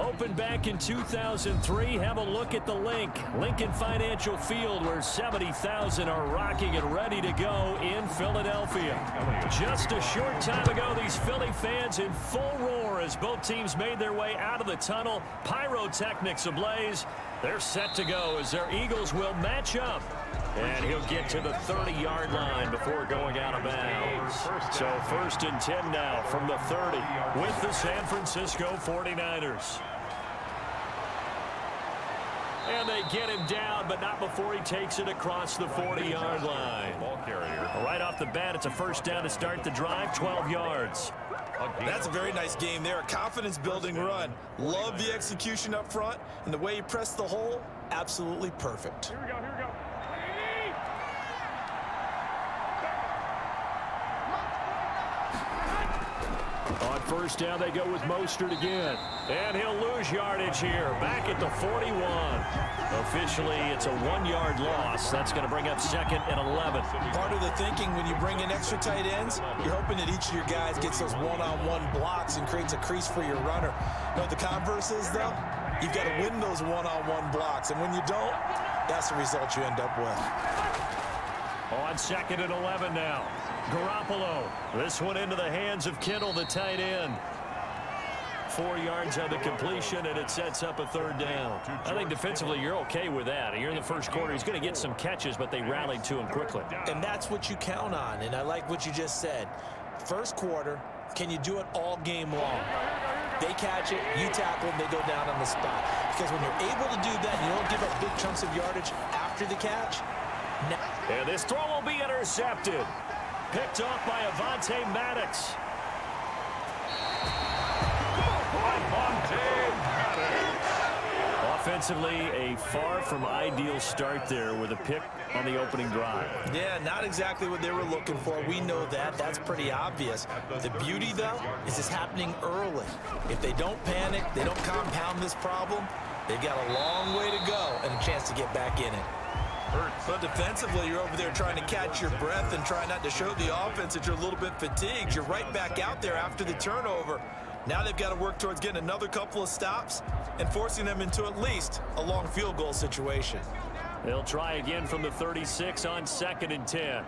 Opened back in 2003. Have a look at the link. Lincoln Financial Field where 70,000 are rocking and ready to go in Philadelphia. Just a short time ago, these Philly fans in full roar as both teams made their way out of the tunnel. Pyrotechnics ablaze. They're set to go as their Eagles will match up. And he'll get to the 30-yard line before going out of bounds. So first and 10 now from the 30 with the San Francisco 49ers. And they get him down, but not before he takes it across the 40-yard line. Ball carrier. Right off the bat, it's a first down to start the drive, 12 yards. That's a very nice game there. A confidence-building run. Love the execution up front, and the way he pressed the hole, absolutely perfect. Here we go, here we go. On first down, they go with Mostert again. And he'll lose yardage here. Back at the 41. Officially, it's a one-yard loss. That's going to bring up second and 11. Part of the thinking when you bring in extra tight ends, you're hoping that each of your guys gets those one-on-one -on -one blocks and creates a crease for your runner. What the converse is, though? You've got to win those one-on-one -on -one blocks. And when you don't, that's the result you end up with. On second and 11 now. Garoppolo. This one into the hands of Kittle, the tight end. Four yards on the completion, and it sets up a third down. I think defensively you're okay with that. You're in the first quarter. He's going to get some catches, but they rallied to him quickly. And that's what you count on, and I like what you just said. First quarter, can you do it all game long? They catch it, you tackle them, they go down on the spot. Because when you're able to do that, you don't give up big chunks of yardage after the catch. And this throw will be intercepted. Picked off by Avonte Maddox. Offensively, a far from ideal start there with a pick on the opening drive. Yeah, not exactly what they were looking for. We know that. That's pretty obvious. The beauty, though, is it's happening early. If they don't panic, they don't compound this problem, they've got a long way to go and a chance to get back in it. But defensively, you're over there trying to catch your breath and try not to show the offense that you're a little bit fatigued. You're right back out there after the turnover. Now they've got to work towards getting another couple of stops and forcing them into at least a long field goal situation. They'll try again from the 36 on second and 10.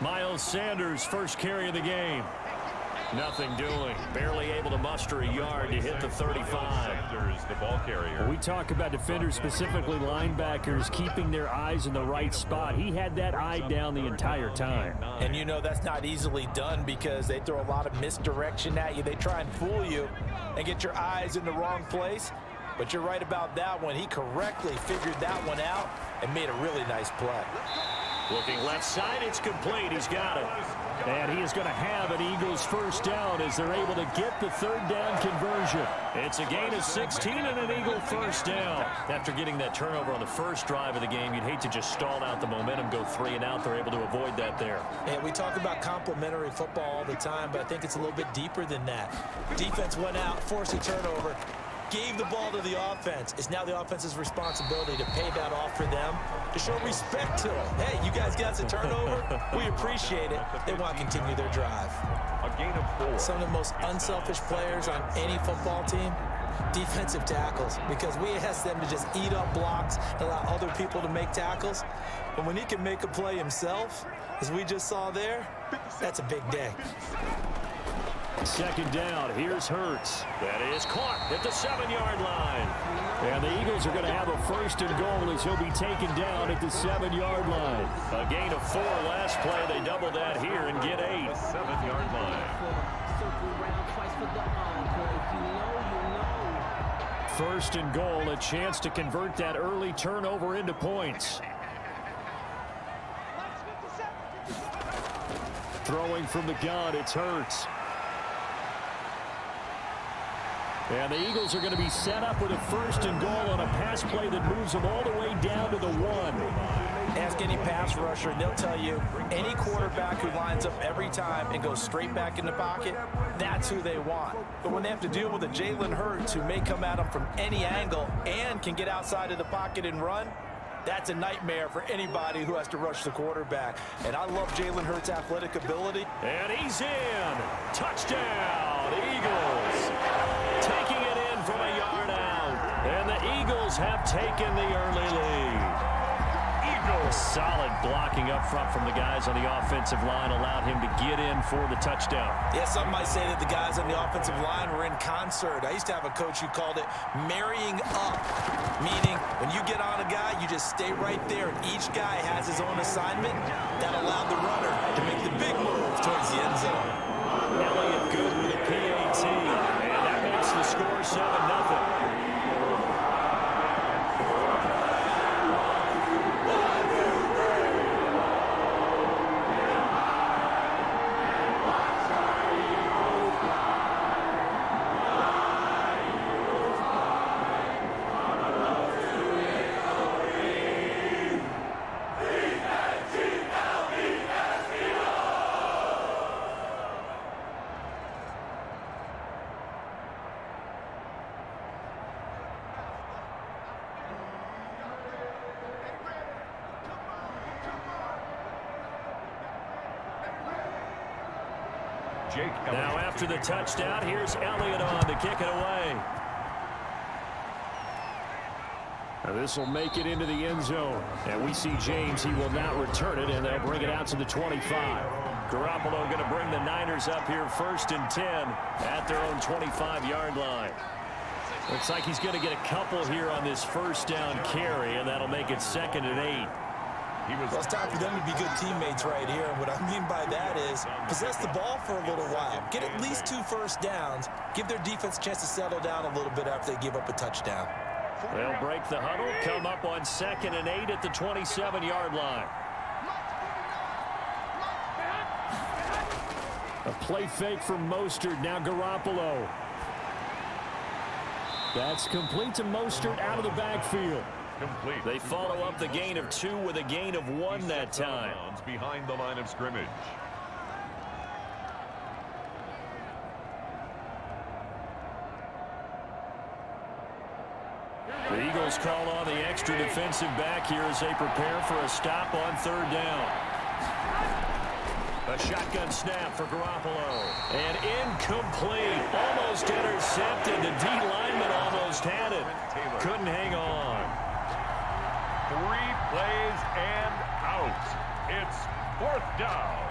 Miles Sanders first carry of the game. Nothing doing. Barely able to muster a yard to hit the 35. the. We talk about defenders, specifically linebackers, keeping their eyes in the right spot. He had that eye down the entire time. And you know that's not easily done because they throw a lot of misdirection at you. They try and fool you and get your eyes in the wrong place. But you're right about that one. He correctly figured that one out and made a really nice play. Looking left side, it's complete. He's got it. And he is going to have an Eagles first down as they're able to get the third down conversion. It's a gain of 16 and an Eagle first down. After getting that turnover on the first drive of the game, you'd hate to just stall out the momentum, go three and out. They're able to avoid that there. And we talk about complementary football all the time, but I think it's a little bit deeper than that. Defense went out, forced a turnover, gave the ball to the offense. It's now the offense's responsibility to pay that off for them, to show respect to them. Hey, you guys got the turnover. we appreciate it. They want to continue their drive. A gain of four. Some of the most unselfish players on any football team, defensive tackles, because we ask them to just eat up blocks, and allow other people to make tackles. But when he can make a play himself, as we just saw there, that's a big day. Second down. Here's Hurts. That is caught at the seven-yard line. And the Eagles are going to have a first and goal as he'll be taken down at the seven-yard line. A gain of four last play. They double that here and get eight. Seven-yard line. First and goal, a chance to convert that early turnover into points. Throwing from the gun, it's Hurts. And the Eagles are going to be set up with a first and goal on a pass play that moves them all the way down to the one. Ask any pass rusher, and they'll tell you any quarterback who lines up every time and goes straight back in the pocket, that's who they want. But when they have to deal with a Jalen Hurts who may come at them from any angle and can get outside of the pocket and run, that's a nightmare for anybody who has to rush the quarterback. And I love Jalen Hurts' athletic ability. And he's in. Touchdown, have taken the early lead. Eagles. Solid blocking up front from the guys on the offensive line allowed him to get in for the touchdown. Yeah, some might say that the guys on the offensive line were in concert. I used to have a coach who called it marrying up, meaning when you get on a guy, you just stay right there, and each guy has his own assignment. That allowed the runner to make the big move towards the end zone. Elliott good with a PAT, and that makes the score 7-0. Jake Now after the touchdown, here's Elliott on to kick it away. This will make it into the end zone. And we see James. He will not return it, and they'll bring it out to the 25. Garoppolo going to bring the Niners up here first and 10 at their own 25-yard line. Looks like he's going to get a couple here on this first down carry, and that'll make it second and eight. Well, it's time for them to be good teammates right here. And what I mean by that is possess the ball for a little while. Get at least two first downs. Give their defense a chance to settle down a little bit after they give up a touchdown. They'll break the huddle, come up on second and eight at the 27-yard line. A play fake from Mostert. Now Garoppolo. That's complete to Mostert out of the backfield. Complete. They follow up the gain of two with a gain of one that time. Behind the line of scrimmage. The Eagles call on the extra defensive back here as they prepare for a stop on third down. A shotgun snap for Garoppolo. And incomplete. Almost intercepted. The D lineman almost had it. Couldn't hang on. Three plays and out. It's fourth down.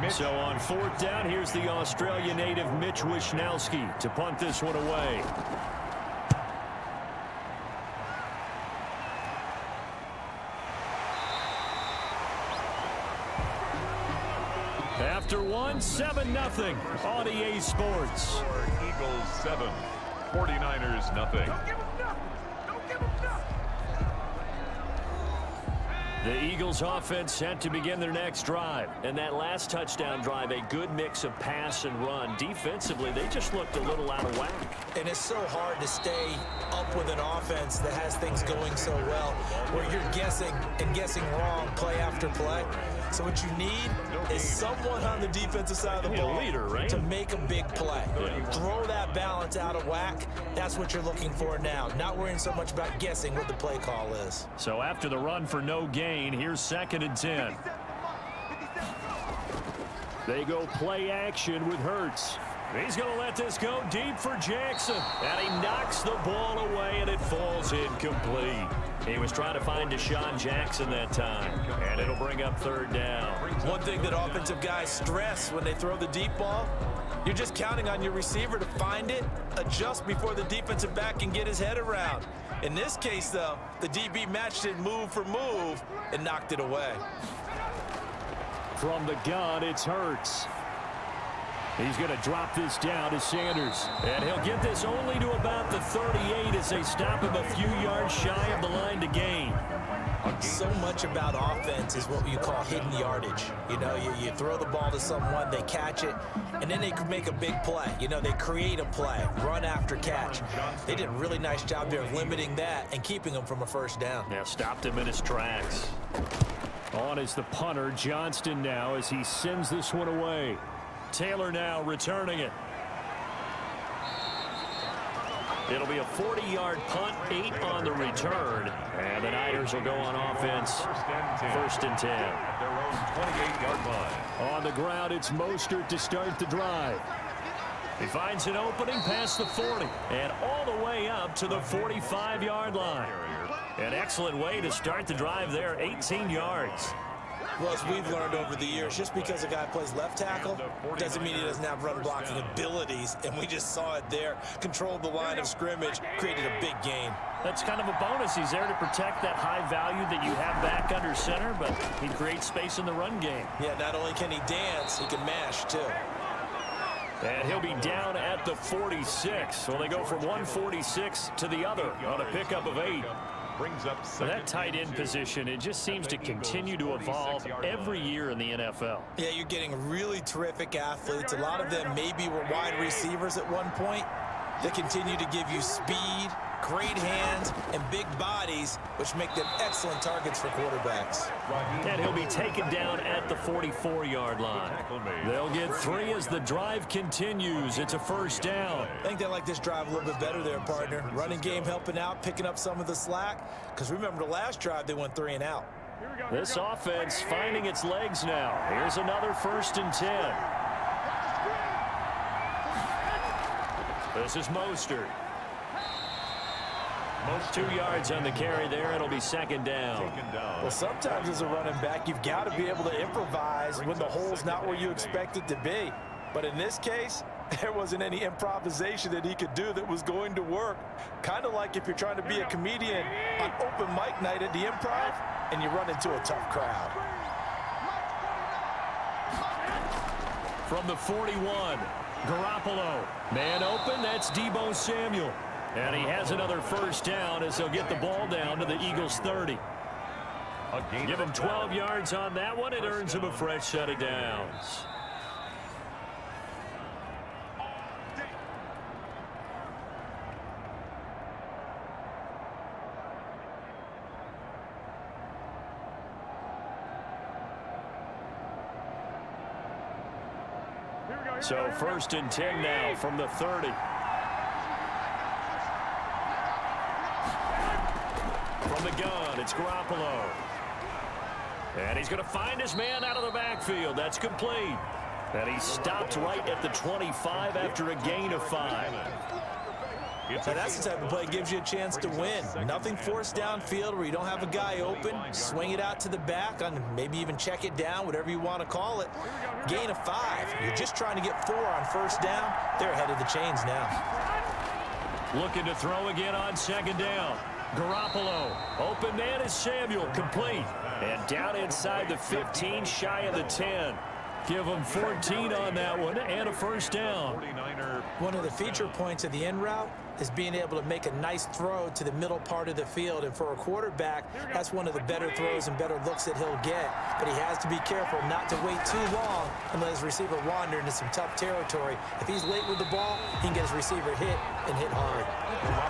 Mitch. So on fourth down, here's the Australia native Mitch Wishnowsky to punt this one away. After one, 7-0 on EA Sports. Eagles 7, 49ers nothing. The Eagles offense set to begin their next drive. And that last touchdown drive, a good mix of pass and run. Defensively, they just looked a little out of whack. And it's so hard to stay up with an offense that has things going so well where you're guessing and guessing wrong play after play. So what you need is someone on the defensive side of the ball leader, right? to make a big play. Yeah. Throw that balance out of whack. That's what you're looking for now. Not worrying so much about guessing what the play call is. So after the run for no gain, here's second and 10. They go play action with Hurts. He's going to let this go deep for Jackson. And he knocks the ball away, and it falls incomplete. He was trying to find DeSean Jackson that time. And it'll bring up third down. One thing that offensive guys stress when they throw the deep ball, you're just counting on your receiver to find it, adjust before the defensive back can get his head around. In this case, though, the DB matched it move for move and knocked it away. From the gun, it's Hurts. He's going to drop this down to Sanders. And he'll get this only to about the 38 as they stop him a few yards shy of the line to gain. So much about offense is what you call hidden yardage. You know, you, you throw the ball to someone, they catch it, and then they can make a big play. You know, they create a play, run after catch. They did a really nice job there of limiting that and keeping them from a first down. Yeah, stopped him in his tracks. On is the punter, Johnston now, as he sends this one away. Taylor now returning it. It'll be a 40-yard punt, eight on the return. And the Niners will go on offense. First and 10. Their own 28-yard line. On the ground, it's Mostert to start the drive. He finds an opening past the 40 and all the way up to the 45-yard line. An excellent way to start the drive there, 18 yards. Well, as we've learned over the years, just because a guy plays left tackle doesn't mean he doesn't have run blocking abilities. And we just saw it there. Controlled the line of scrimmage, created a big gain. That's kind of a bonus. He's there to protect that high value that you have back under center, but he creates space in the run game. Yeah, not only can he dance, he can mash, too. And he'll be down at the 46. So they go from 146 to the other on a pickup of eight brings up that tight end position. It just seems to continue to evolve every year in the NFL. Yeah, you're getting really terrific athletes. A lot of them maybe were wide receivers at one point. They continue to give you speed, great hands, and big bodies, which make them excellent targets for quarterbacks. And he'll be taken down at the 44-yard line. They'll get three as the drive continues. It's a first down. I think they like this drive a little bit better there, partner. Running game helping out, picking up some of the slack. Because remember, the last drive, they went three and out. This offense finding its legs now. Here's another first and 10. This is Mostert. Most two yards on the carry there. It'll be second down. Well, sometimes as a running back, you've got to be able to improvise when the hole's not where you expect it to be. But in this case, there wasn't any improvisation that he could do that was going to work. Kind of like if you're trying to be a comedian on open mic night at the improv and you run into a tough crowd. From the 41, Garoppolo. Man open, that's Deebo Samuel. And he has another first down as he'll get the ball down to the Eagles 30. Give him 12 yards on that one. It earns him a fresh set of downs. So first and 10 now from the 30. From the gun, it's Garoppolo. And he's going to find his man out of the backfield. That's complete. And he stopped right at the 25 after a gain of five. So that's the type of play that gives you a chance to win. Nothing forced downfield where you don't have a guy open. Swing it out to the back, on maybe even check it down, whatever you want to call it. Gain of five. You're just trying to get four on first down. They're ahead of the chains now. Looking to throw again on second down. Garoppolo. Open man is Samuel. Complete. And down inside the 15, shy of the 10. Give them 14 on that one and a first down. One of the feature points of the end route is being able to make a nice throw to the middle part of the field. And for a quarterback, that's one of the better throws and better looks that he'll get. But he has to be careful not to wait too long and let his receiver wander into some tough territory. If he's late with the ball, he can get his receiver hit and hit hard.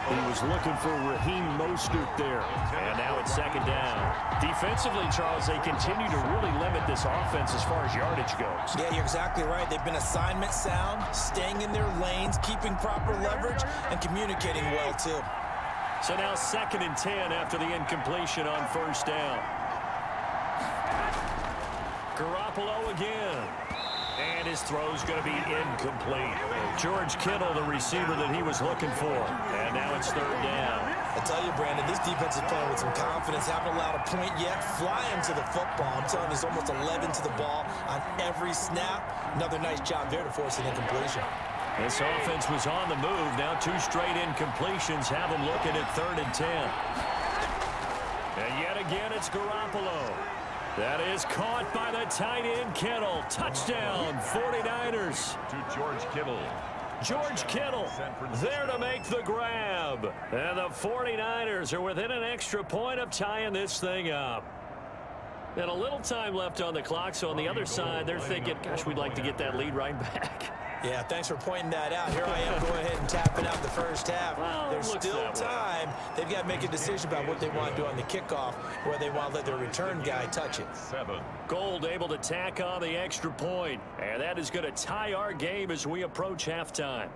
He was looking for Raheem Mostert there. And now it's second down. Defensively, Charles, they continue to really limit this offense as far as yardage goes. Yeah, you're exactly right. They've been assignment sound, staying in their lanes, keeping proper leverage, and communicating well, too. So now second and 10 after the incompletion on first down. Garoppolo again. And his throw's going to be incomplete. George Kittle, the receiver that he was looking for. And now it's third down. I tell you, Brandon, this defense is playing with some confidence. Haven't allowed a point yet. Flying to the football. I'm telling you, there's almost 11 to the ball on every snap. Another nice job there to force an incompletion. This offense was on the move. Now two straight incompletions have them looking at third and 10. And yet again, it's Garoppolo. That is caught by the tight end Kittle. Touchdown, 49ers. To George Kittle. George Kittle there to make the grab. And the 49ers are within an extra point of tying this thing up. And a little time left on the clock, so on the other side, they're thinking, gosh, we'd like to get that lead right back. Yeah, thanks for pointing that out. Here I am going ahead and tapping out the first half. Well, There's still time. They've got to make a decision about what they want to do on the kickoff, where they want to let their return guy touch it. Seven. Gould able to tack on the extra point, and that is going to tie our game as we approach halftime.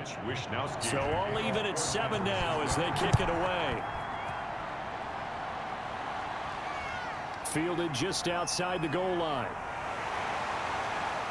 Mitch Wishnowsky. So all even at seven now as they kick it away. Fielded just outside the goal line.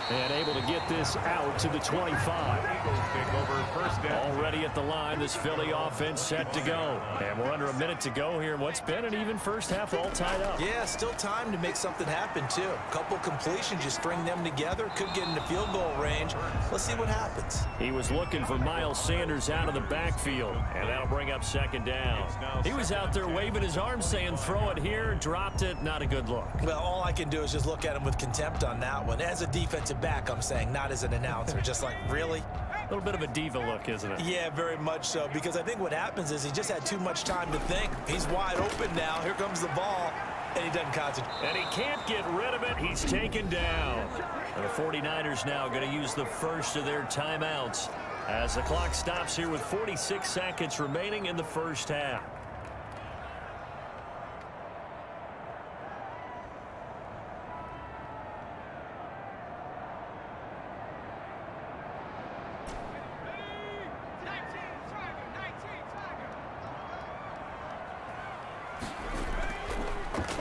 And able to get this out to the 25. Eagles take over first down. Already at the line, this Philly offense set to go. And we're under a minute to go here. What's been an even first half all tied up. Yeah, still time to make something happen, too. Couple completions, you string them together, could get into field goal range. Let's see what happens. He was looking for Miles Sanders out of the backfield, and that'll bring up second down. He was out there waving his arms saying, throw it here, dropped it, not a good look. Well, all I can do is just look at him with contempt on that one. As a defensive back, I'm saying, not as an announcer. Just like, really? A little bit of a diva look, isn't it? Yeah, very much so, because I think what happens is he just had too much time to think. He's wide open now. Here comes the ball, and he doesn't concentrate. And he can't get rid of it. He's taken down. And the 49ers now going to use the first of their timeouts as the clock stops here with 46 seconds remaining in the first half.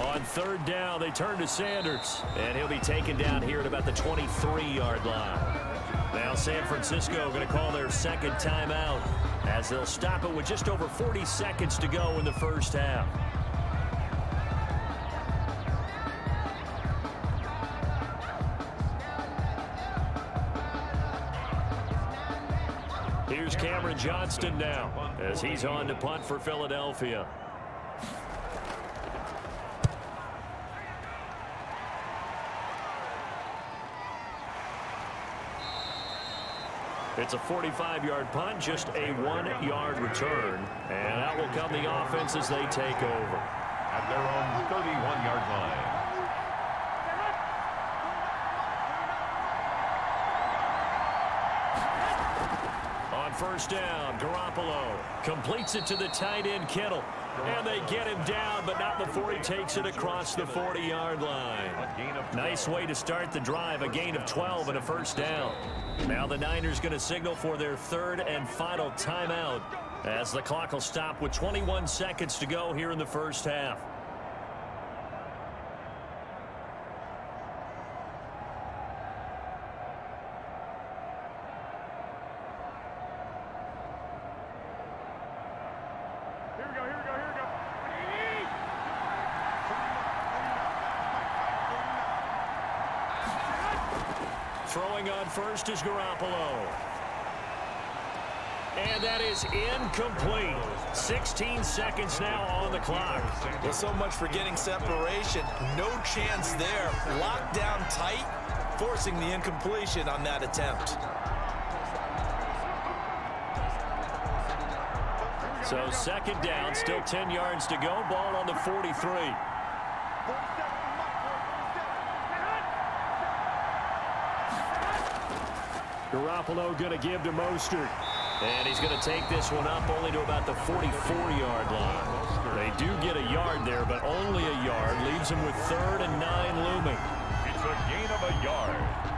On third down, they turn to Sanders. And he'll be taken down here at about the 23-yard line. Now San Francisco going to call their second timeout as they'll stop it with just over 40 seconds to go in the first half. Here's Cameron Johnston now as he's on to punt for Philadelphia. It's a 45-yard punt, just a one-yard return. And out will come the offense as they take over. At their own 31-yard line. On first down, Garoppolo completes it to the tight end, Kittle. And they get him down, but not before he takes it across the 40-yard line. Nice way to start the drive, a gain of 12 and a first down. Now the Niners going to signal for their third and final timeout as the clock will stop with 21 seconds to go here in the first half. Here we go, here we go, here we go. Throwing on first is Garoppolo. And that is incomplete. 16 seconds now on the clock. Well, so much for getting separation. No chance there. Locked down tight, forcing the incompletion on that attempt. So second down, still 10 yards to go. Ball on the 43. Garoppolo going to give to Mostert. And he's going to take this one up only to about the 44-yard line. They do get a yard there, but only a yard. Leaves him with third and nine looming. It's a gain of a yard.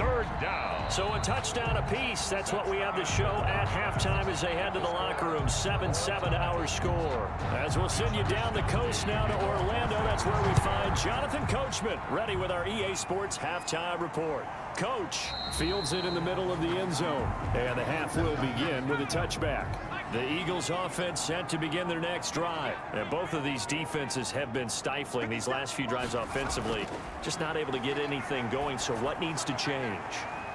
Third down. So a touchdown apiece. That's what we have to show at halftime as they head to the locker room. 7-7 our score. As we'll send you down the coast now to Orlando. That's where we find Jonathan Coachman ready with our EA Sports halftime report. Coach fields it in the middle of the end zone. And the half will begin with a touchback. The Eagles offense set to begin their next drive. And both of these defenses have been stifling these last few drives offensively. Just not able to get anything going. So what needs to change?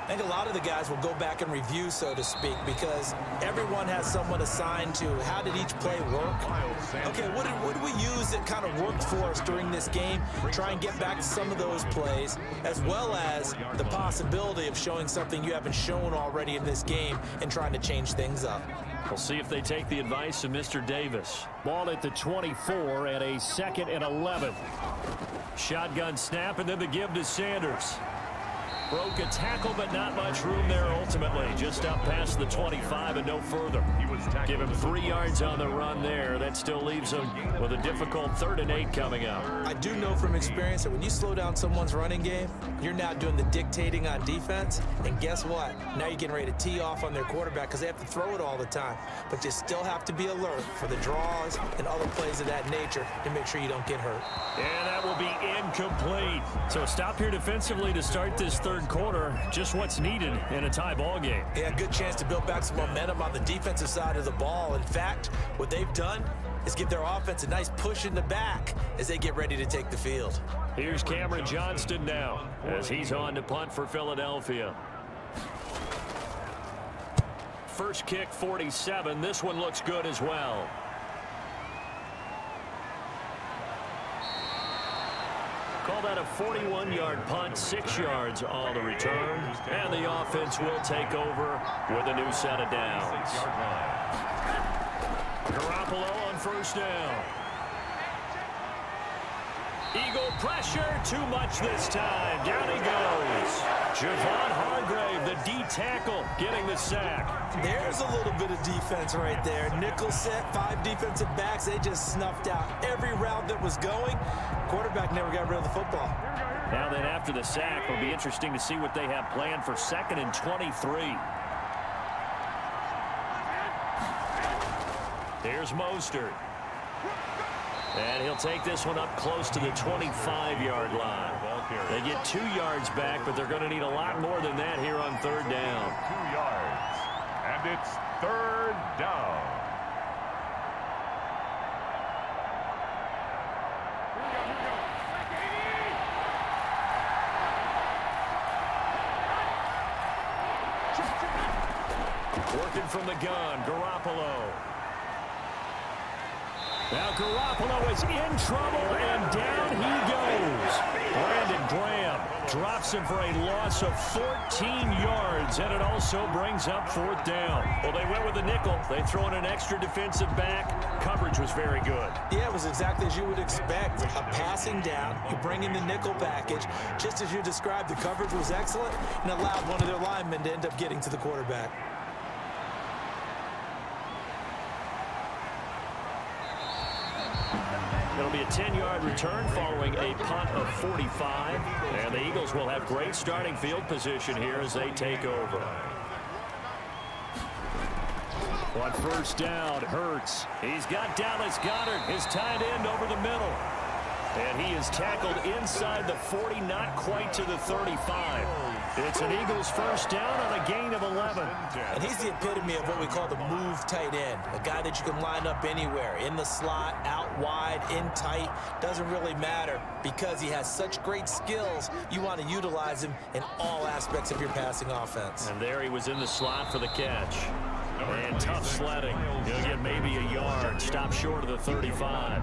I think a lot of the guys will go back and review, so to speak, because everyone has someone assigned to how did each play work. Okay, what did, what did we use that kind of worked for us during this game? Try and get back to some of those plays, as well as the possibility of showing something you haven't shown already in this game and trying to change things up. We'll see if they take the advice of Mr. Davis. Ball at the 24 and a second and 11. Shotgun snap and then the give to Sanders. Broke a tackle, but not much room there ultimately. Just up past the 25 and no further. Give him three yards on the run there. That still leaves him with a difficult third and eight coming up. I do know from experience that when you slow down someone's running game, you're now doing the dictating on defense. And guess what? Now you're getting ready to tee off on their quarterback because they have to throw it all the time. But you still have to be alert for the draws and other plays of that nature to make sure you don't get hurt. And that will be incomplete. So stop here defensively to start this third quarter. Just what's needed in a tie ball game. Yeah, good chance to build back some momentum on the defensive side of the ball. In fact, what they've done is give their offense a nice push in the back as they get ready to take the field. Here's Cameron Johnston now as he's on to punt for Philadelphia. First kick 47. This one looks good as well. Call that a 41-yard punt, six yards on the return. And the offense will take over with a new set of downs. Garoppolo on first down. Eagle pressure, too much this time. Down he goes. Javon D tackle, getting the sack. There's a little bit of defense right there. Nickel set, five defensive backs. They just snuffed out every route that was going. Quarterback never got rid of the football. Now then, after the sack, it'll be interesting to see what they have planned for second and 23. Here's Mostert. And he'll take this one up close to the 25-yard line. They get two yards back, but they're going to need a lot more than that here on third down. Two yards. And it's third down. Working from the gun, Garoppolo. Now Garoppolo is in trouble, and down he goes. Brandon Graham drops him for a loss of 14 yards, and it also brings up fourth down. Well, they went with a nickel. They throw in an extra defensive back. Coverage was very good. Yeah, it was exactly as you would expect. A passing down, you bring in the nickel package. Just as you described, the coverage was excellent and allowed one of their linemen to end up getting to the quarterback. A 10-yard return following a punt of 45. And the Eagles will have great starting field position here as they take over. On first down, Hurts. He's got Dallas Goedert, his tight end over the middle. And he is tackled inside the 40, not quite to the 35. It's an Eagles first down on a gain of 11. And he's the epitome of what we call the move tight end. A guy that you can line up anywhere. In the slot, out wide, in tight. Doesn't really matter because he has such great skills. You want to utilize him in all aspects of your passing offense. And there he was in the slot for the catch. And tough sledding. He'll get maybe a yard. Stop short of the 35.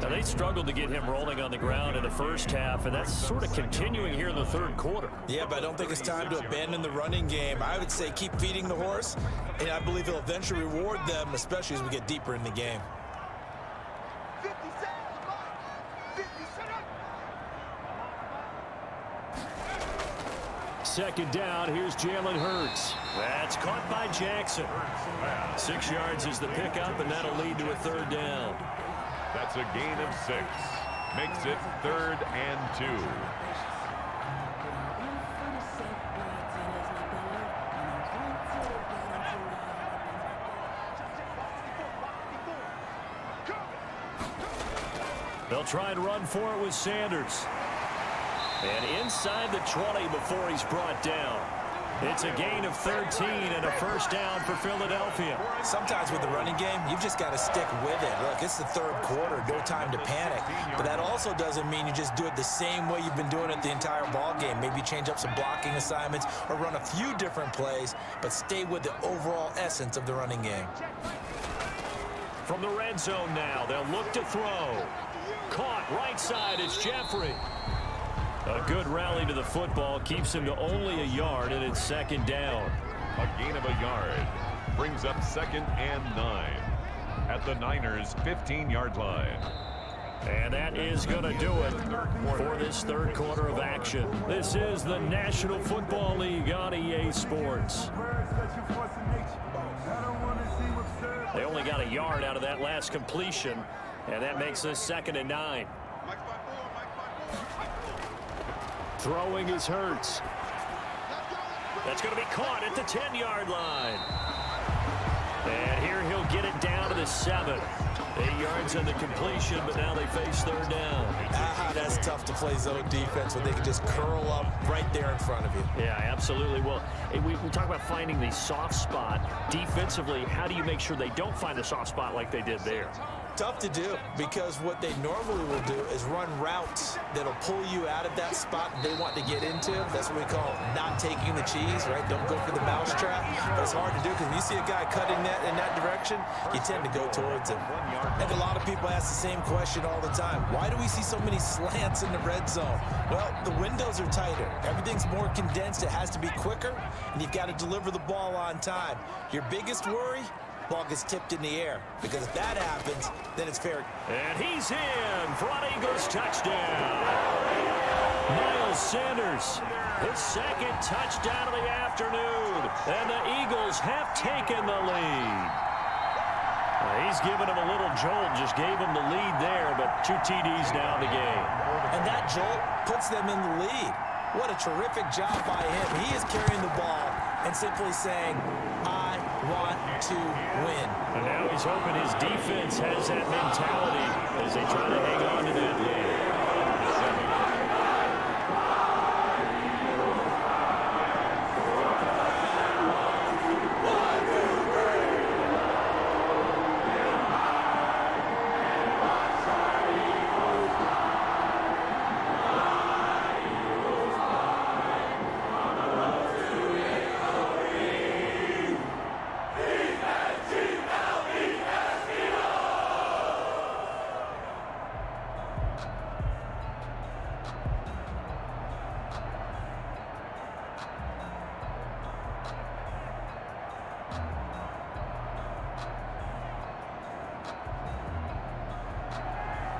Now, they struggled to get him rolling on the ground in the first half, and that's sort of continuing here in the third quarter. Yeah, but I don't think it's time to abandon the running game. I would say keep feeding the horse, and I believe he'll eventually reward them, especially as we get deeper in the game. Second down, here's Jalen Hurts. That's caught by Jackson. Six yards is the pickup, and that'll lead to a third down. That's a gain of six. Makes it third and two. They'll try and run for it with Sanders. And inside the 20 before he's brought down. It's a gain of 13 and a first down for Philadelphia. Sometimes with the running game, you've just got to stick with it. Look, it's the third quarter, no time to panic. But that also doesn't mean you just do it the same way you've been doing it the entire ball game. Maybe change up some blocking assignments or run a few different plays, but stay with the overall essence of the running game. From the red zone now, they'll look to throw. Caught right side, it's Jeffrey. A good rally to the football keeps him to only a yard, and it's second down. A gain of a yard brings up second and nine at the Niners' 15-yard line. And that is going to do it for this third quarter of action. This is the National Football League on EA Sports. Words that you force in nature. I don't want to see They only got a yard out of that last completion, and that makes this second and nine. Throwing is Hurts. That's going to be caught at the 10-yard line. And here he'll get it down to the seven. Eight yards on the completion, but now they face third down. Ah, that's tough to play zone defense when they can just curl up right there in front of you. Yeah, absolutely. Well, we, we talk about finding the soft spot. Defensively, how do you make sure they don't find the soft spot like they did there? Tough to do because what they normally will do is run routes that'll pull you out of that spot they want to get into. That's what we call not taking the cheese, right? Don't go for the mousetrap. But it's hard to do because when you see a guy cutting that in that direction, you tend to go towards him. And a lot of people ask the same question all the time. Why do we see so many slants in the red zone? Well, the windows are tighter. Everything's more condensed. It has to be quicker, and you've got to deliver the ball on time. Your biggest worry? Ball gets tipped in the air. Because if that happens, then it's fair. And he's in for an Eagles touchdown. Miles Sanders, his second touchdown of the afternoon. And the Eagles have taken the lead. he's given him a little jolt, just gave him the lead there, but two TDs now in the game. And that jolt puts them in the lead. What a terrific job by him. He is carrying the ball and simply saying, want to win. And now he's hoping his defense has that mentality as they try to hang on to that lead.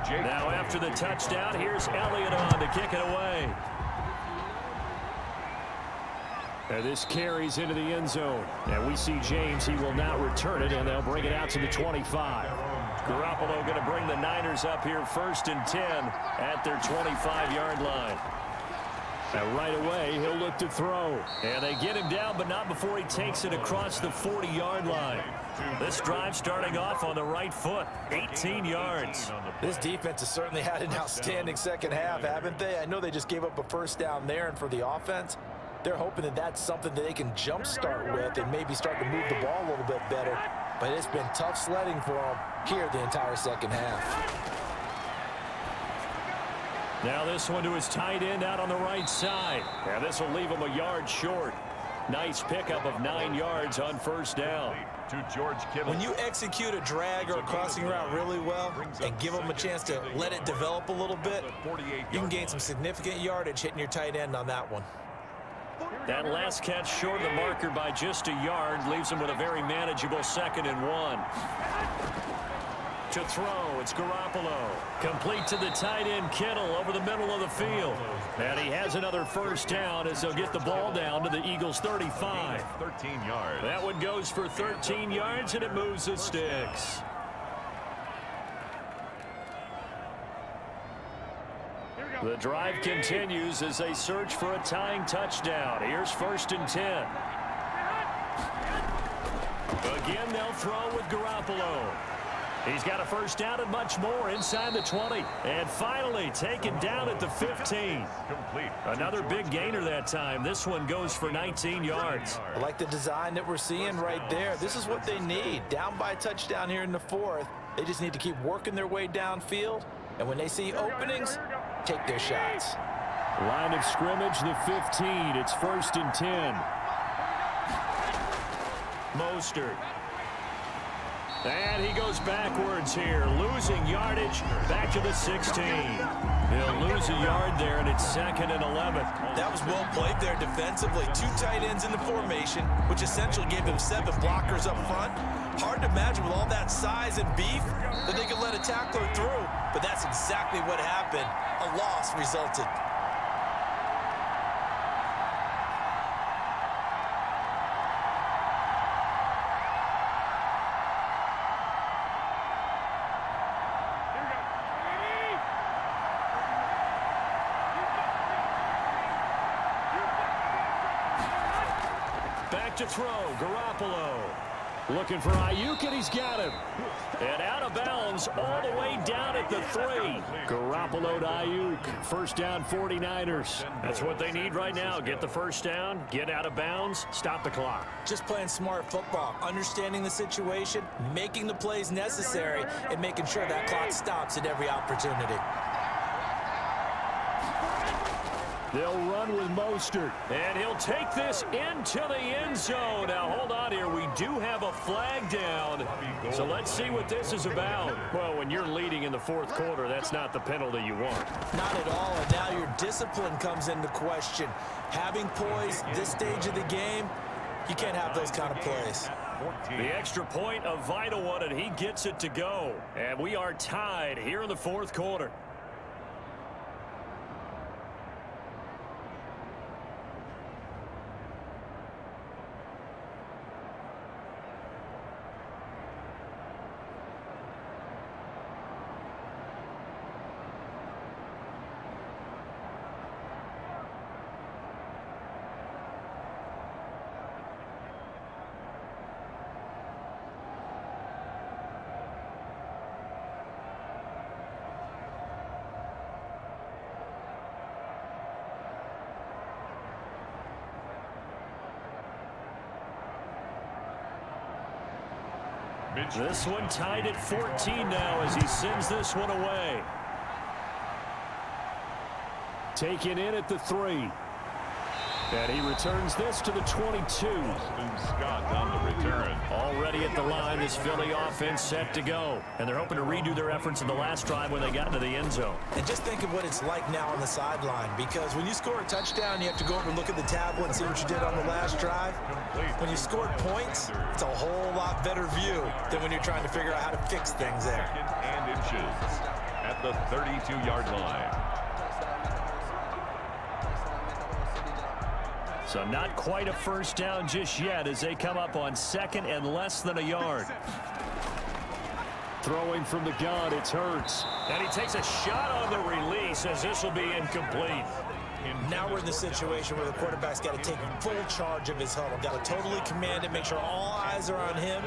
Now after the touchdown, here's Elliott on to kick it away. And this carries into the end zone. And we see James. He will not return it, and they'll bring it out to the 25. Garoppolo going to bring the Niners up here first and 10 at their 25-yard line. And right away, he'll look to throw. And they get him down, but not before he takes it across the 40-yard line. This drive starting off on the right foot, 18 yards. This defense has certainly had an outstanding second half, haven't they? I know they just gave up a first down there, and for the offense, they're hoping that that's something that they can jumpstart with and maybe start to move the ball a little bit better. But it's been tough sledding for them here the entire second half. Now this one to his tight end out on the right side. And this will leave him a yard short. Nice pickup of nine yards on first down. To George Kittle. When you execute a drag or a crossing route really well and give them a chance to let it develop a little bit, you can gain some significant yardage hitting your tight end on that one. That last catch short of the marker by just a yard leaves him with a very manageable second and one to throw. It's Garoppolo. Complete to the tight end, Kittle, over the middle of the field. And he has another first down as they'll get the ball down to the Eagles' 35. 13 yards. That one goes for 13 yards, and it moves the sticks. The drive continues as they search for a tying touchdown. Here's first and 10. Again, they'll throw with Garoppolo. He's got a first down and much more inside the 20. And finally taken down at the 15. Another big gainer that time. This one goes for 19 yards. I like the design that we're seeing right there. This is what they need. Down by a touchdown here in the fourth. They just need to keep working their way downfield. And when they see openings, take their shots. Line of scrimmage, the 15. It's first and 10. Mostert and he goes backwards here, losing yardage back to the 16. He'll lose a yard there, and it's second and 11. That was well played there defensively. Two tight ends in the formation, which essentially gave them seven blockers up front. Hard to imagine with all that size and beef that they could let a tackler through, but that's exactly what happened. A loss resulted. To throw. Garoppolo. Looking for Aiyuk, and he's got him. And out of bounds all the way down at the three. Garoppolo to Aiyuk. First down 49ers. That's what they need right now. Get the first down, get out of bounds, stop the clock. Just playing smart football, understanding the situation, making the plays necessary, and making sure that clock stops at every opportunity. They'll run with Mostert. And he'll take this into the end zone. Now, hold on here. We do have a flag down. So let's see what this is about. Well, when you're leading in the fourth quarter, that's not the penalty you want. Not at all. And now your discipline comes into question. Having poise this stage of the game, you can't have those kind of plays. The extra point, a vital one, and he gets it to go. And we are tied here in the fourth quarter. This one tied at 14 now as he sends this one away. Taken in at the three. And he returns this to the 22. Scott on the return. Already at the line, this Philly offense set to go. And they're hoping to redo their efforts in the last drive when they got into the end zone. And just think of what it's like now on the sideline. Because when you score a touchdown, you have to go over and look at the tablet and see what you did on the last drive. When you scored points, it's a whole lot better view than when you're trying to figure out how to fix things there. Second and inches at the 32-yard line. So not quite a first down just yet as they come up on second and less than a yard. Throwing from the gun, it's Hurts. And he takes a shot on the release as this will be incomplete. Now we're in the situation where the quarterback's got to take full charge of his huddle. Got to totally command it, make sure all eyes are on him.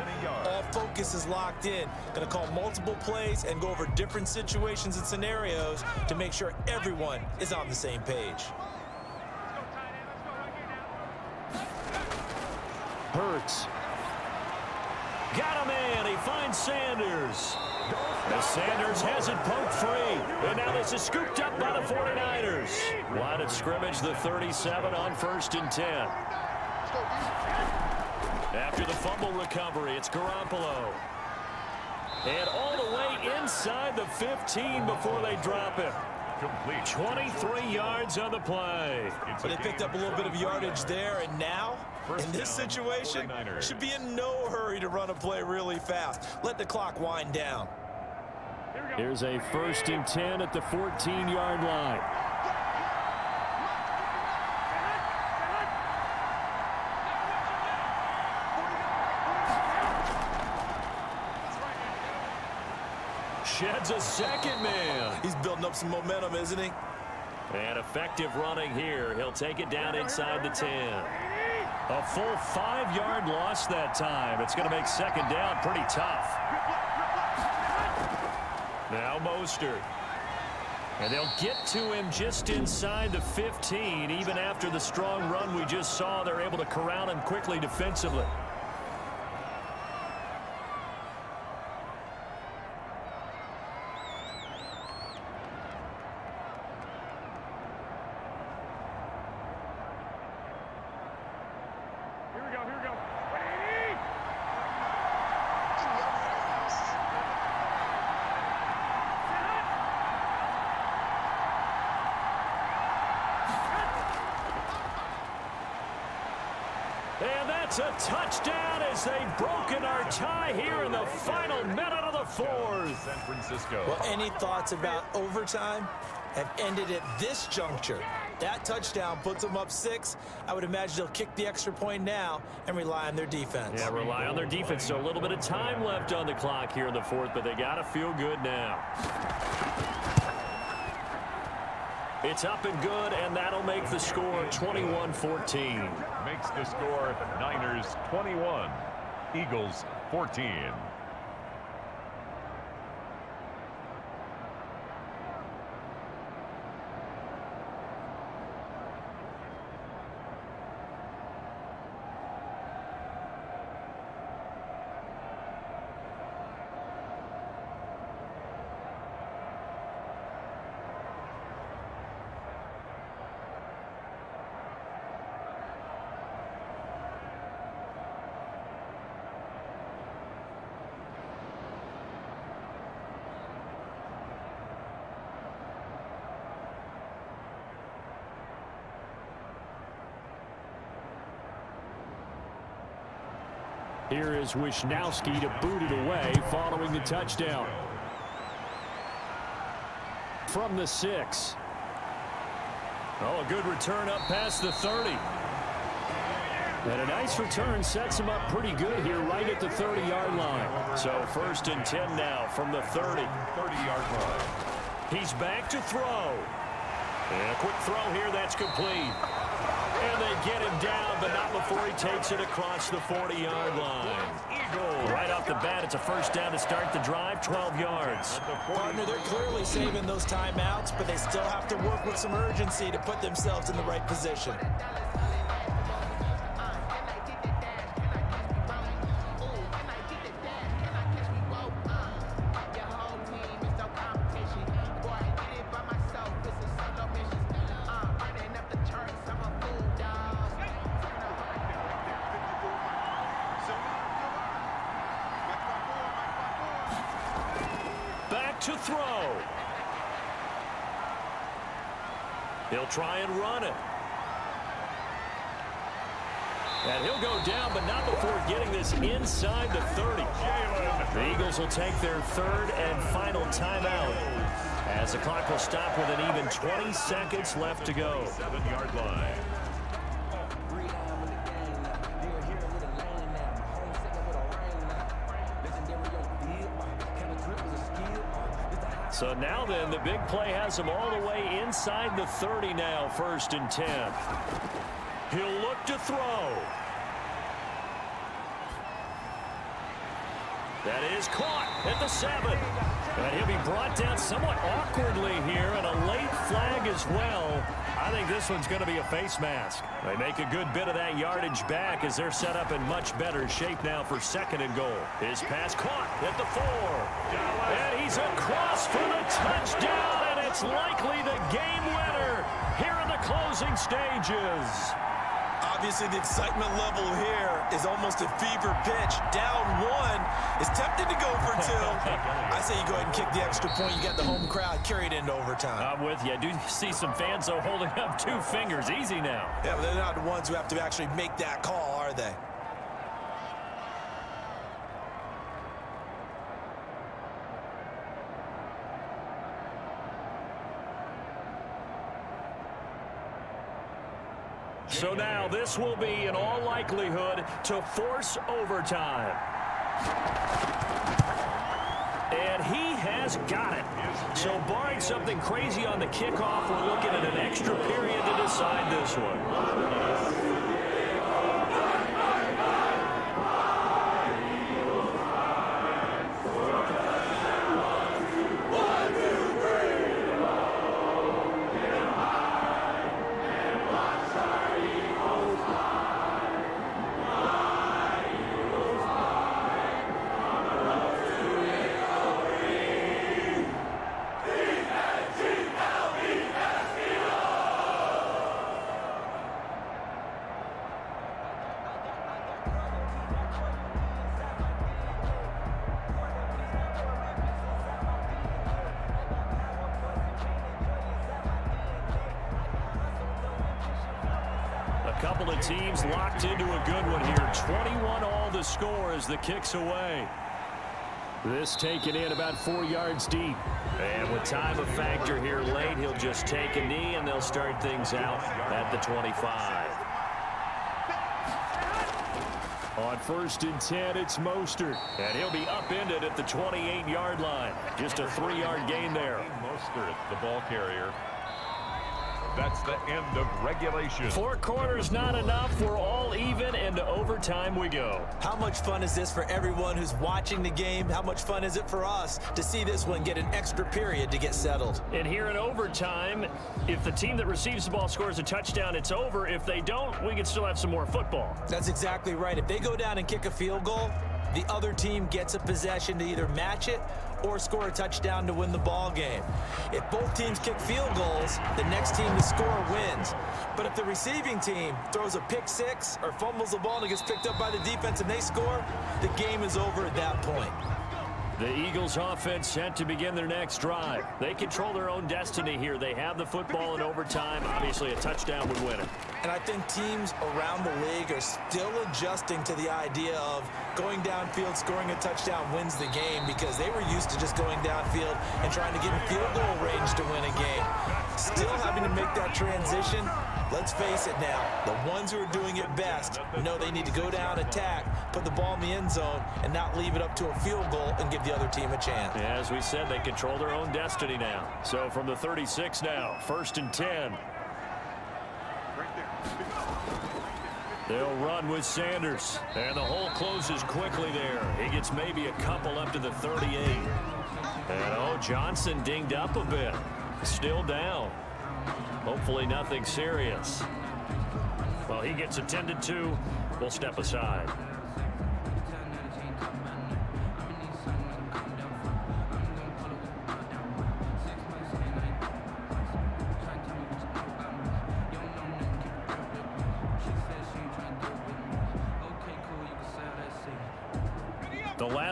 All focus is locked in. Going to call multiple plays and go over different situations and scenarios to make sure everyone is on the same page. Hurts. Got him in. He finds Sanders. As Sanders has it poked free. And now this is scooped up by the 49ers. Line of scrimmage, the 37 on first and 10. After the fumble recovery, it's Garoppolo. And all the way inside the 15 before they drop him. Complete. 23 yards on the play. But they picked up a little bit of yardage there, and now, in this situation, should be in no hurry to run a play really fast. Let the clock wind down. Here's a first and 10 at the 14-yard line. Sheds a second man. He's building up some momentum, isn't he? And effective running here. He'll take it down inside the 10. A full five-yard loss that time. It's going to make second down pretty tough. Now Mostert. And they'll get to him just inside the 15. Even after the strong run we just saw, they're able to corral him quickly defensively. And a touchdown as they've broken our tie here in the final minute of the fourth. San Francisco. Well, any thoughts about overtime have ended at this juncture. That touchdown puts them up six. I would imagine they'll kick the extra point now and rely on their defense. Yeah, rely on their defense. So a little bit of time left on the clock here in the fourth, but they got to feel good now. It's up and good, and that'll make the score 21-14. Makes the score Niners 21, Eagles 14. Here is Wishnowsky to boot it away following the touchdown. From the six. Oh, a good return up past the 30. And a nice return sets him up pretty good here right at the 30-yard line. So first and 10 now from the 30. 30-yard line. He's back to throw. And a quick throw here that's complete. And they get him down, but not before he takes it across the 40-yard line. Right off the bat, it's a first down to start the drive, 12 yards. Partner, they're clearly saving those timeouts, but they still have to work with some urgency to put themselves in the right position. Seconds left to go. Seven-yard line. So now then, the big play has him all the way inside the 30 now, first and 10. He'll look to throw. That is caught at the 7. And he'll be brought down somewhat awkwardly here, and a late flag as well. I think this one's going to be a face mask. They make a good bit of that yardage back as they're set up in much better shape now for second and goal. His pass caught at the 4. And he's across for the touchdown, and it's likely the game winner here in the closing stages. Obviously, the excitement level here is almost a fever pitch. Down one is tempted to go for two. I say you go ahead and kick the extra point. You got the home crowd carried into overtime. I'm with you. I do see some fans, though, holding up two fingers. Easy now. Yeah, but they're not the ones who have to actually make that call, are they? So now this will be, in all likelihood, to force overtime. And he has got it. So barring something crazy on the kickoff, we're looking at an extra period to decide this one. Couple of teams locked into a good one here. 21 all the score as the kicks away. This taken in about four yards deep. And with time a factor here late, he'll just take a knee and they'll start things out at the 25. On first and 10, it's Mostert. And he'll be upended at the 28-yard line. Just a three-yard gain there. Mostert, the ball carrier. That's the end of regulation. Four quarters not enough. We're all even, and to overtime we go. How much fun is this for everyone who's watching the game? How much fun is it for us to see this one get an extra period to get settled? And here in overtime, if the team that receives the ball scores a touchdown, it's over. If they don't, we can still have some more football. That's exactly right. If they go down and kick a field goal, the other team gets a possession to either match it or score a touchdown to win the ball game. If both teams kick field goals, the next team to score wins. But if the receiving team throws a pick six or fumbles the ball and gets picked up by the defense and they score, the game is over at that point. The Eagles offense set to begin their next drive. They control their own destiny here. They have the football in overtime. Obviously, a touchdown would win it. And I think teams around the league are still adjusting to the idea of going downfield, scoring a touchdown wins the game because they were used to just going downfield and trying to get in field goal range to win a game. Still having to make that transition Let's face it now, the ones who are doing it best know they need to go down, attack, put the ball in the end zone, and not leave it up to a field goal and give the other team a chance. As we said, they control their own destiny now. So from the 36 now, first and 10. They'll run with Sanders. And the hole closes quickly there. He gets maybe a couple up to the 38. And, oh, Johnson dinged up a bit. Still down. Hopefully nothing serious. Well, he gets attended to. We'll step aside.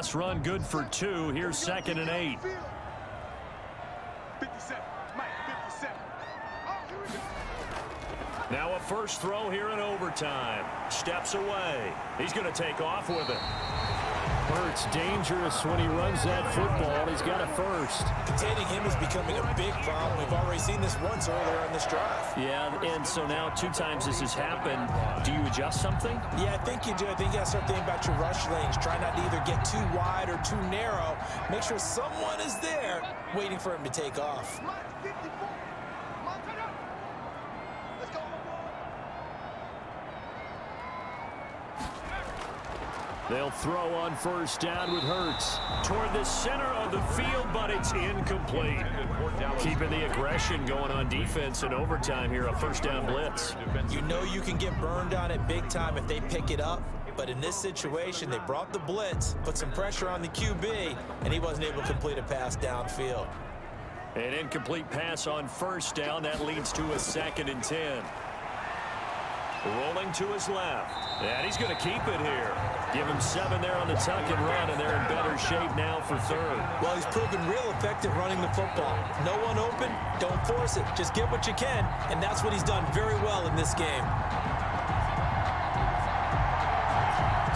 Last run good for two. Here's second and eight. Now a first throw here in overtime. Steps away. He's going to take off with it. Hurts dangerous when he runs that football. He's got a first. Containing him is becoming a big problem. We've already seen this once earlier in this drive. Yeah, and so now two times this has happened. Do you adjust something? Yeah, I think you do. I think you got to start thinking about your rush lanes. Try not to either get too wide or too narrow. Make sure someone is there waiting for him to take off. They'll throw on first down with Hurts. Toward the center of the field, but it's incomplete. Keeping the aggression going on defense in overtime here, a first down blitz. You know you can get burned on it big time if they pick it up. But in this situation, they brought the blitz, put some pressure on the QB, and he wasn't able to complete a pass downfield. An incomplete pass on first down. That leads to a second and 10. Rolling to his left. And he's going to keep it here. Give him seven there on the tuck and run, and they're in better shape now for third. Well, he's proven real effective running the football. No one open, don't force it. Just get what you can, and that's what he's done very well in this game.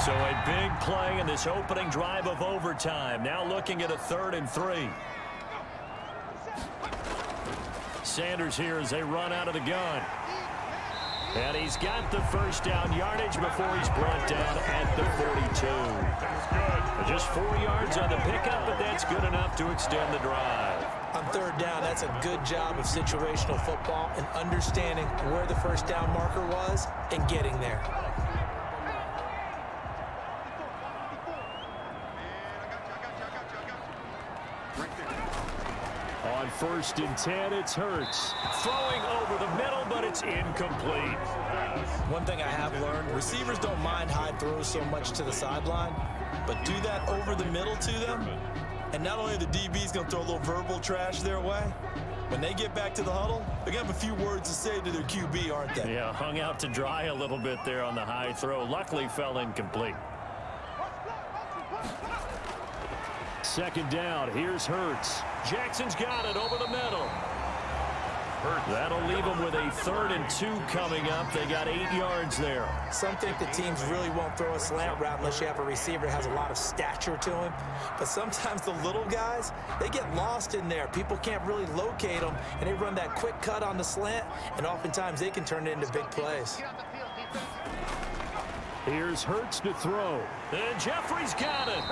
So a big play in this opening drive of overtime. Now looking at a third and three. Sanders here as they run out of the gun. And he's got the first down yardage before he's brought down at the 42. Just four yards on the pickup, but that's good enough to extend the drive. On third down, that's a good job of situational football and understanding where the first down marker was and getting there. On first and 10, it's Hurts. Throwing over the middle, but it's incomplete. One thing I have learned, receivers don't mind high throws so much to the sideline, but do that over the middle to them, and not only the DB's going to throw a little verbal trash their way, when they get back to the huddle, they're going to have a few words to say to their QB, aren't they? Yeah, hung out to dry a little bit there on the high throw. Luckily fell incomplete. Second down. Here's Hurts. Jackson's got it over the middle. That'll leave them with a third and two coming up. They got eight yards there. Some think the teams really won't throw a slant route unless you have a receiver that has a lot of stature to him. But sometimes the little guys, they get lost in there. People can't really locate them, and they run that quick cut on the slant, and oftentimes they can turn it into big plays. Here's Hurts to throw. And Jeffery's got it.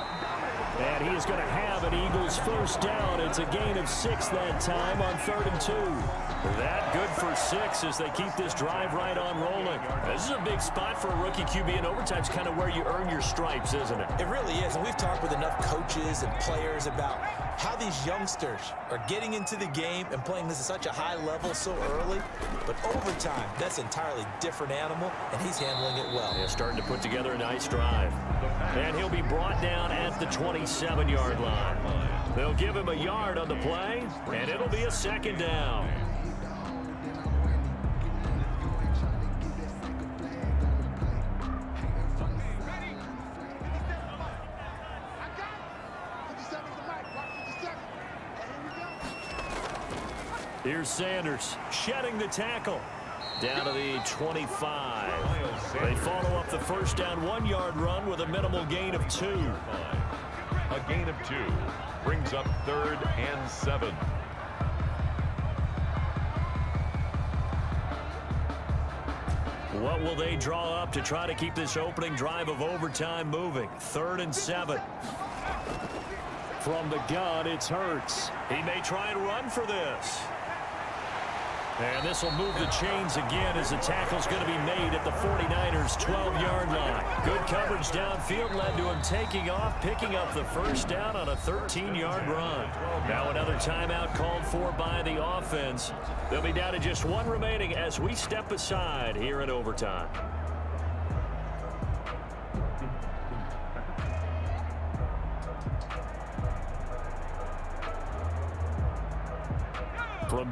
And he is going to have an Eagles first down. It's a gain of six that time on third and two. That good for six as they keep this drive right on rolling. This is a big spot for a rookie QB, and overtime's kind of where you earn your stripes, isn't it? It really is, and we've talked with enough coaches and players about how these youngsters are getting into the game and playing this at such a high level so early. But overtime, that's an entirely different animal, and he's handling it well. Yeah, starting to put together a nice drive. And he'll be brought down at the 27-yard line. They'll give him a yard on the play, and it'll be a second down. Here's Sanders shedding the tackle. Down to the 25. They follow up the first down one-yard run with a minimal gain of two. A gain of two brings up third and seven. What will they draw up to try to keep this opening drive of overtime moving? Third and seven. From the gun, it's Hurts. He may try and run for this. And this will move the chains again as the tackle's going to be made at the 49ers 12-yard line. Good coverage downfield led to him taking off, picking up the first down on a 13-yard run. Now another timeout called for by the offense. They'll be down to just one remaining as we step aside here in overtime.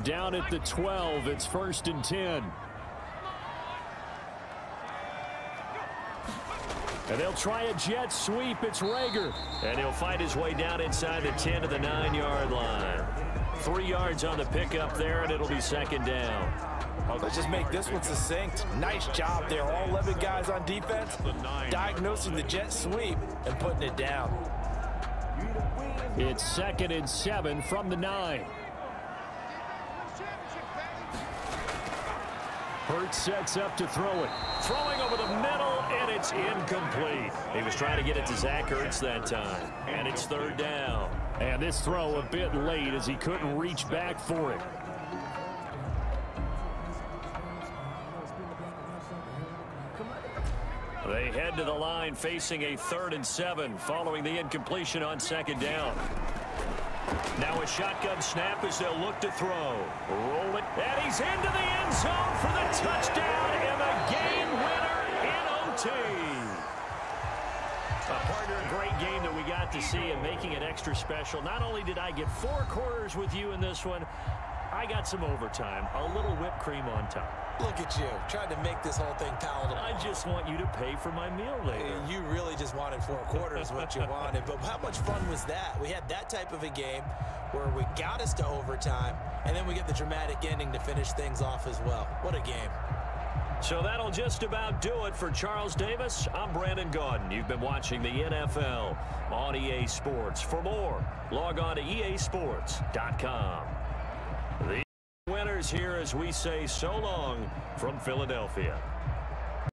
Down at the 12, it's first and 10. And they'll try a jet sweep. It's Reagor. And he'll fight his way down inside the 10 to the 9-yard line. Three yards on the pickup there, and it'll be second down. Oh, let's just make this one succinct. Nice job there. All 11 guys on defense diagnosing the jet sweep and putting it down. It's second and seven from the nine. Hurts sets up to throw it. Throwing over the middle, and it's incomplete. He was trying to get it to Zach Ertz that time. And it's third down. And this throw a bit late as he couldn't reach back for it. They head to the line facing a third and seven following the incompletion on second down. Now a shotgun snap as they'll look to throw. Roll it, and he's into the end zone for the touchdown and the game winner in OT. A partner, a great game that we got to see and making it extra special. Not only did I get four quarters with you in this one, I got some overtime, a little whipped cream on top. Look at you, trying to make this whole thing palatable. I just want you to pay for my meal later. You really just wanted four quarters what you wanted, but how much fun was that? We had that type of a game where we got us to overtime, and then we get the dramatic ending to finish things off as well. What a game. So that'll just about do it for Charles Davis. I'm Brandon Gaudin. You've been watching the NFL on EA Sports. For more, log on to easports.com. The winners here as we say so long from Philadelphia.